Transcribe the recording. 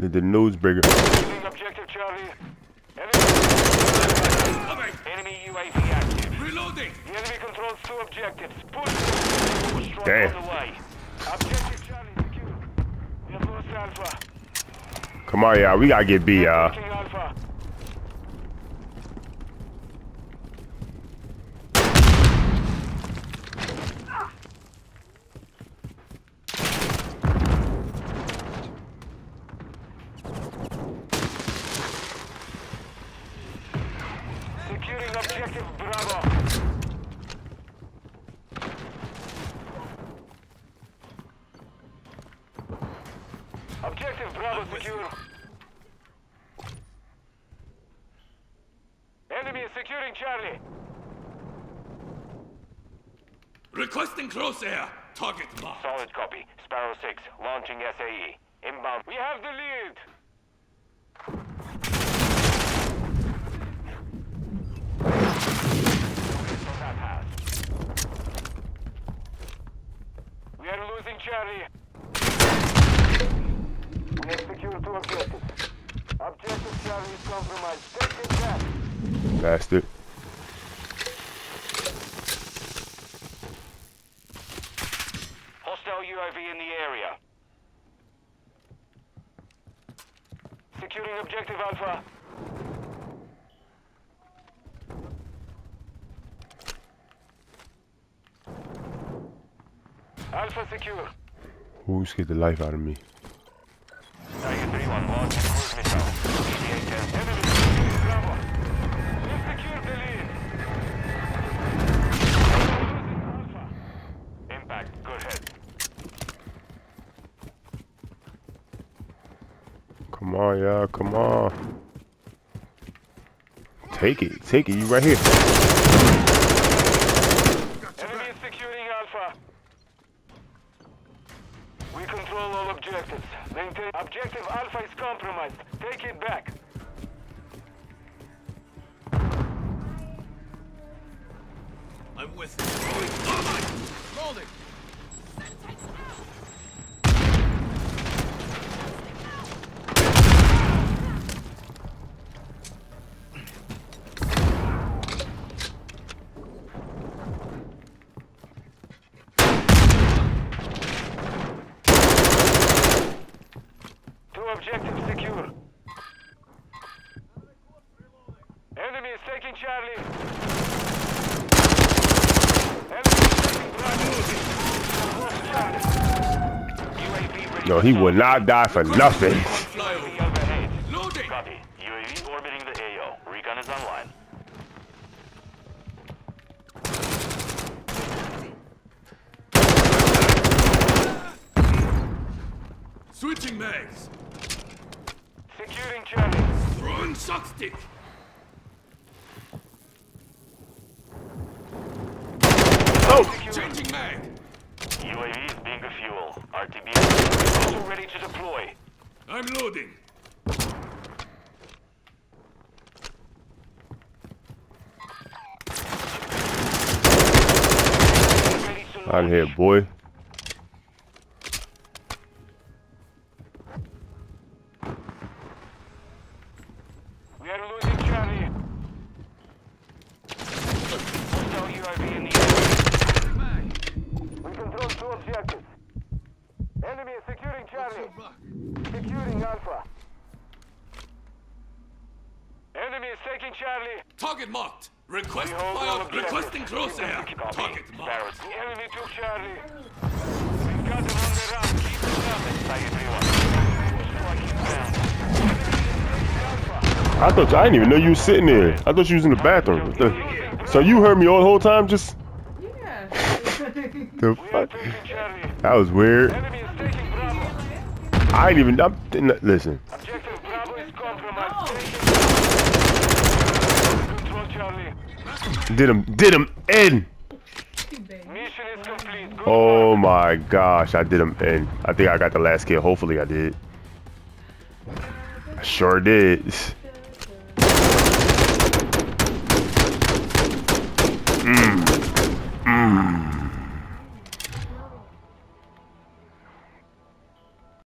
The, the nose breaker. Objective Charlie. Enemy UAV active. Reloading! The enemy controls two objectives. Push. More Damn. on the way. Objective Charlie secure. We have lost Alpha. Come on, y'all. We gotta get B, y'all. Taking Alpha. Securing objective Bravo. Objective Bravo secure. Enemy is securing Charlie. Requesting close air. Target marked. Solid copy. Sparrow 6, launching SAE. Inbound. We have the lead. We are losing Charlie. We have secured two objectives. Objective Charlie is compromised. Take it back. Bastard. Hostile UAV in the area. Securing objective Alpha. Alpha secure. Who scared the life out of me? Come on, y'all. Come on. Take it. Take it. You right here. Enemy is securing Alpha. We control all objectives. Maintain objective Alpha is compromised. Take it back. I'm with you. Throwing thermite! Loading! Two objectives secure. Enemy is taking Charlie. Enemy is taking Bravo. Lost Charlie. UAV ready No, he for would not die for nothing. Flyover. UAV overhead. Loading! Copy. UAV orbiting the AO. Recon is online. Switching mags! Securing shock stick! Oh! Changing mag! UAV is being a fuel. RTB is also ready to deploy. I'm loading! Ready to Out launch. here, boy. Taking Charlie. Target marked! Request We hold all fire! Requesting close air! Target marked! The enemy took Charlie. We've got them on the run. Keep it up. Tiger 3-1. Striking down. Enemy is taking Alpha. I thought I didn't even know you was sitting there. I thought you was in the bathroom. So you heard me all the whole time? Just Yeah. the fuck? That was weird. Enemy is taking Bravo. I ain't even. I'm, listen. Objective Bravo is compromised. Take it. Control Charlie. Did him. Did him in. Mission is complete. Good Oh my gosh, I did him in. I think I got the last kill. Hopefully I did. I sure did. Mmm. Mmm.